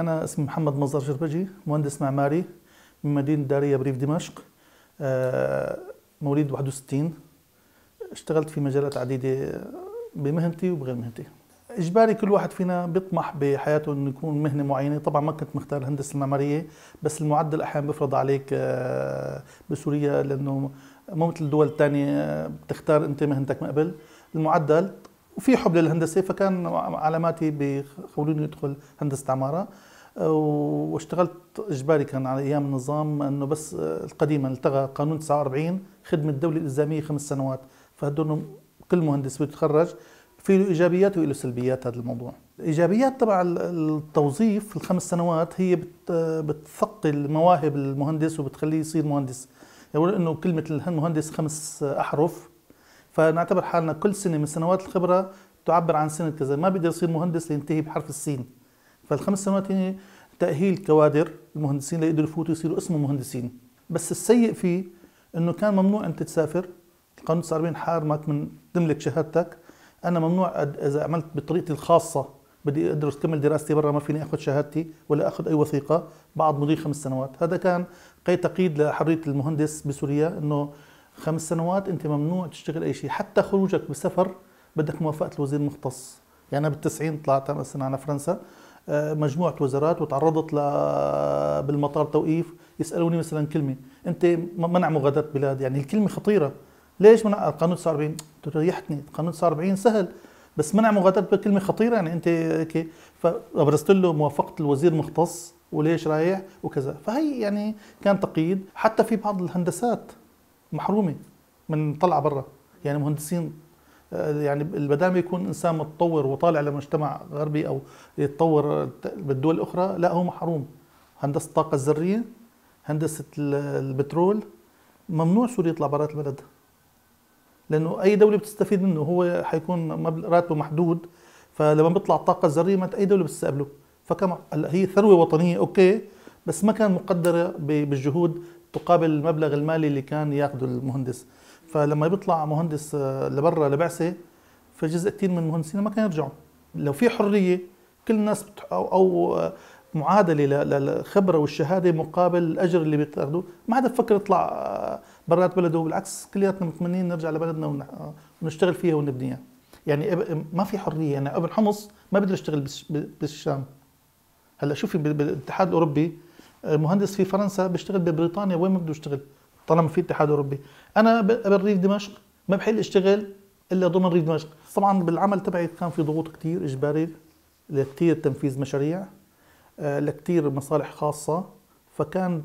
أنا اسمي محمد مصدر شربجي مهندس معماري من مدينة دارية بريف دمشق آه، مواليد 61 اشتغلت في مجالات عديدة بمهنتي وبغير مهنتي. إجباري كل واحد فينا بيطمح بحياته إنه يكون مهنة معينة. طبعا ما كنت مختار الهندسة المعمارية بس المعدل أحيانا بيفرض عليك آه، بسوريا لأنه مو مثل الدول الثانية بتختار أنت مهنتك من قبل. المعدل وفي حب للهندسة فكان علاماتي بخولوني ادخل هندسة عمارة. واشتغلت إجباري كان على أيام النظام إنه بس القديم التغى قانون 49 خدمة الدولة الإلزامية خمس سنوات. فهدول كل مهندس بيتخرج في له إيجابيات وله سلبيات هذا الموضوع. الإيجابيات تبع التوظيف الخمس سنوات هي بتثقل مواهب المهندس وبتخليه يصير مهندس. يقول إنه كلمة المهندس خمس أحرف فنعتبر حالنا كل سنة من سنوات الخبرة تعبر عن سنة كذا ما بيقدر يصير مهندس لينتهي بحرف السين. فالخمس سنوات هي تأهيل كوادر المهندسين ليقدروا يفوتوا يصيروا اسمهم مهندسين بس السيء فيه إنه كان ممنوع أنت تسافر القانون 49 حارمك من تملك شهادتك. أنا ممنوع إذا عملت بطريقتي الخاصة بدي ادرس كمل دراستي برا ما فيني آخذ شهادتي ولا آخذ أي وثيقة بعد مضي خمس سنوات. هذا كان قيد تقييد لحرية المهندس بسوريا إنه خمس سنوات أنت ممنوع تشتغل أي شيء. حتى خروجك بسفر بدك موافقة الوزير المختص. يعني أنا بالتسعين طلعت مثلا على فرنسا آه، مجموعة وزارات وتعرضت ل بالمطار توقيف يسألوني مثلا كلمة. أنت منع مغادرة بلاد. يعني الكلمة خطيرة. ليش منع؟ القانون 49 قلت له ريحتني. القانون 49 سهل. بس منع مغادرة بكلمة خطيرة. يعني أنت هيك. فأبرزت له موافقة الوزير المختص وليش رايح وكذا. فهي يعني كان تقييد. حتى في بعض الهندسات محرومة من طلعة برا. يعني مهندسين آه، يعني بدل ما يكون إنسان متطور وطالع لمجتمع غربي أو يتطور بالدول الأخرى لا هو محروم. هندسة الطاقة الذرية هندسة البترول ممنوع سوريا يطلع برات البلد. لأنه أي دولة بتستفيد منه هو حيكون راتبه محدود فلما بيطلع الطاقة الذرية ما أي دولة بتستقبله. فكما هي ثروة وطنية أوكي بس ما كان مقدره بالجهود تقابل المبلغ المالي اللي كان ياخذه المهندس. فلما بيطلع مهندس آه، لبرا لبعثة فجزء كثير من المهندسين ما كانوا يرجعوا. لو في حرية كل الناس أو آه، معادلة للخبرة والشهادة مقابل الأجر اللي بتاخذه ما حدا بفكر يطلع آه، برات بلده. بالعكس كلياتنا متمنين نرجع لبلدنا ونشتغل فيها ونبنيها. يعني ما في حرية. يعني ابن حمص ما بيقدر يشتغل بالشام. هلأ شوفي بالاتحاد الأوروبي مهندس في فرنسا بيشتغل ببريطانيا وين ما بده يشتغل؟ طالما في اتحاد أوروبي. أنا بالريف دمشق ما بحل اشتغل إلا ضمن ريف دمشق. طبعا بالعمل تبعي كان في ضغوط كثير إجباري لكثير تنفيذ مشاريع آه، لكثير مصالح خاصة. فكان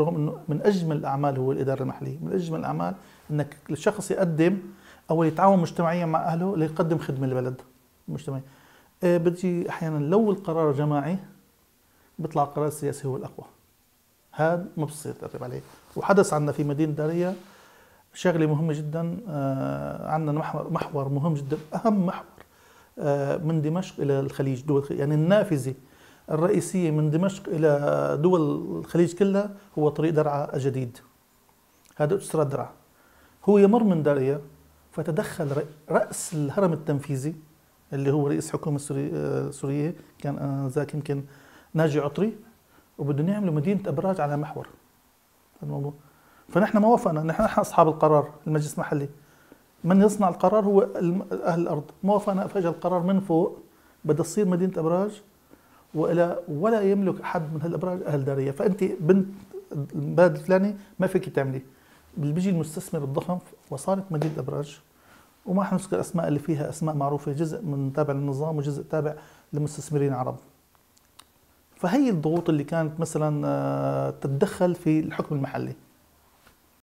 رغم إنه من أجمل الأعمال هو الإدارة المحلية. من أجمل الأعمال إنك الشخص يقدم أو يتعاون مجتمعيا مع أهله ليقدم خدمة للبلد المجتمعي آه، بتجي أحيانا لو القرار جماعي بيطلع القرار السياسي هو الأقوى. هذا ما بصير ترتب عليه. وحدث عندنا في مدينة داريا شغلة مهمة جدا آه، عندنا محور محور مهم جدا أهم محور آه، من دمشق إلى الخليج دول يعني النافذة الرئيسية من دمشق إلى دول الخليج كلها هو طريق درعا الجديد هذا استراد درعا. هو يمر من داريا فتدخل رأس الهرم التنفيذي اللي هو رئيس حكومة آه، كان ذاك يمكن ناجي عطري وبدهم يعملوا مدينة إبراج على محور. الموضوع؟ فنحن ما وافقنا. نحن أصحاب القرار المجلس المحلي. من يصنع القرار هو أهل الأرض. ما وافقنا فجأة القرار من فوق بدها تصير مدينة إبراج ولا ولا يملك أحد من هالابراج أهل دارية. فأنت بنت البلد الفلاني ما فيك تعملي. بيجي المستثمر الضخم وصارت مدينة إبراج. وما حنذكر أسماء اللي فيها أسماء معروفة جزء من تابع للنظام وجزء تابع لمستثمرين عرب. فهي الضغوط اللي كانت مثلا آه، تتدخل في الحكم المحلي.